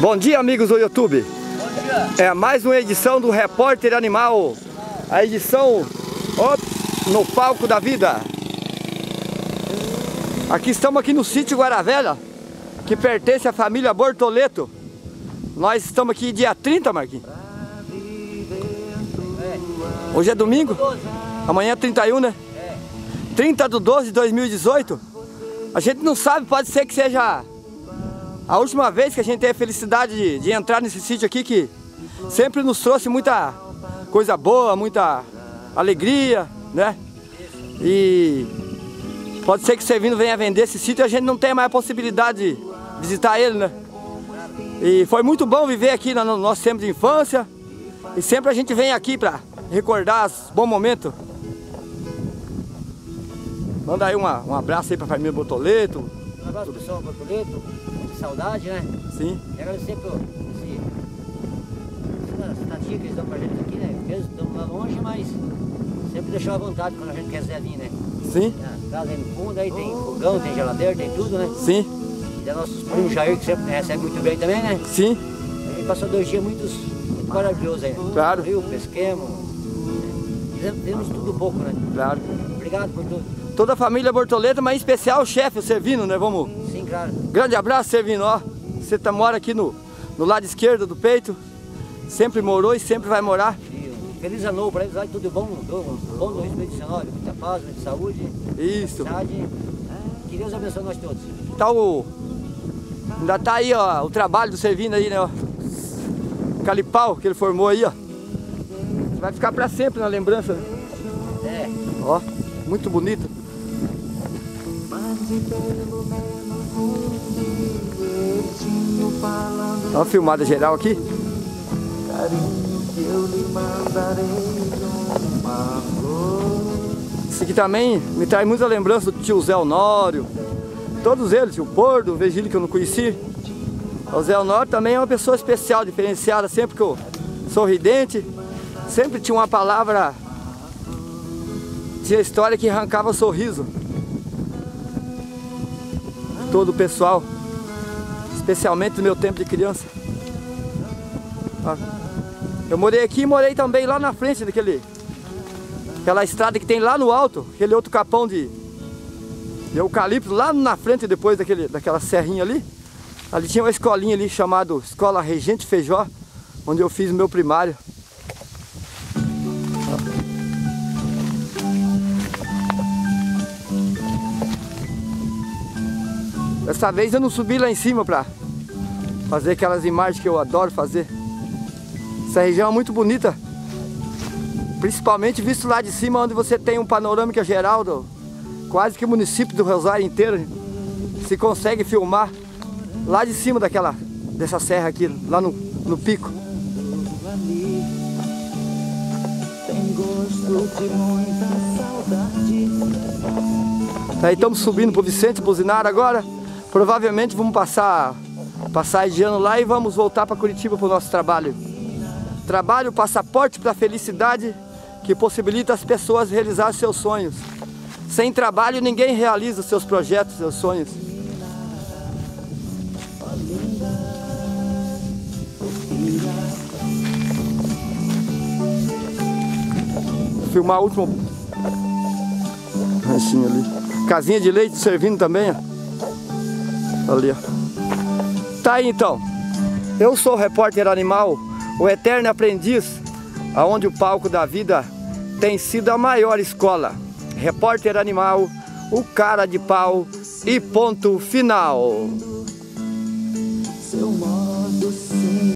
Bom dia, amigos do YouTube. Bom dia. É mais uma edição do Repórter Animal. A edição no palco da vida. Aqui estamos aqui no sítio Guaravela, que pertence à família Bortoleto. Nós estamos aqui dia 30, Marquinhos. Hoje é domingo? Amanhã é 31, né? 30 de 12 de 2018. A gente não sabe, pode ser que seja a última vez que a gente teve a felicidade de, de, entrar nesse sítio aqui que sempre nos trouxe muita coisa boa, muita alegria, né? E pode ser que você vindo venha vender esse sítio e a gente não tenha mais a possibilidade de visitar ele, né? E foi muito bom viver aqui no nosso tempo de infância e sempre a gente vem aqui para recordar os bons momentos. Manda aí uma, um abraço aí para família Botoleto. Um abraço pessoal Botoleto saudade, né? Sim. E agradecer por esse, essa estadia que eles dão pra gente aqui, né? Eles estão lá longe, mas sempre deixou à vontade quando a gente quiser vir, né? Sim. É, casa aí no fundo, aí tem fogão, tem geladeira, tem tudo, né? Sim. E tem nossos primos Jair, que sempre recebe muito bem também, né? Sim. E passou dois dias muito, muito maravilhosos aí. Claro. Rio, pesquemos. Fizemos, fizemos tudo pouco, né? Claro. Obrigado por tudo. Toda a família Bortoleta, mas em especial o chefe, o Servino, né? Vamos claro. Grande abraço, Servino, ó. Você tá, mora aqui no, no lado esquerdo do peito. Sempre morou e sempre vai morar. E um feliz ano novo para eles, aí, tudo bom, um bom 2019, muita paz, muita saúde. Isso. Saúde. Que Deus abençoe nós todos. Tá o... Ainda tá aí, ó, o trabalho do Servino aí, né, ó. Calipau que ele formou aí, ó. Vai ficar pra sempre na lembrança, né? É. Ó, muito bonito. Dá uma filmada geral aqui. Esse aqui também me traz muita lembrança do tio Zé Honório. Todos eles, o Pordo, o Virgílio que eu não conheci. O Zé Honório também é uma pessoa especial, diferenciada, sempre que eu sorridente. Sempre tinha uma palavra, tinha história que arrancava sorriso todo o pessoal, especialmente no meu tempo de criança. Eu morei aqui e morei também lá na frente daquele, aquela estrada que tem lá no alto, aquele outro capão de, de eucalipto, lá na frente depois daquele, daquela serrinha ali. Ali tinha uma escolinha ali chamada Escola Regente Feijó, onde eu fiz o meu primário. Dessa vez eu não subi lá em cima pra fazer aquelas imagens que eu adoro fazer. Essa região é muito bonita. Principalmente visto lá de cima, onde você tem um panorâmica geral do quase que o município do Rosário inteiro. Se consegue filmar lá de cima daquela dessa serra aqui, lá no, no pico. Aí estamos subindo pro Vicente Buzinar agora. Provavelmente vamos passar passar de ano lá e vamos voltar para Curitiba para o nosso trabalho. Trabalho, passaporte para a felicidade que possibilita as pessoas realizar seus sonhos. Sem trabalho ninguém realiza seus projetos, seus sonhos. Vou filmar o último ranchinho ali. Casinha de leite servindo também, ó. Ali, ó. Tá aí então. Eu sou o repórter animal, o eterno aprendiz, aonde o palco da vida tem sido a maior escola. Repórter animal, o cara de pau e ponto final. Seu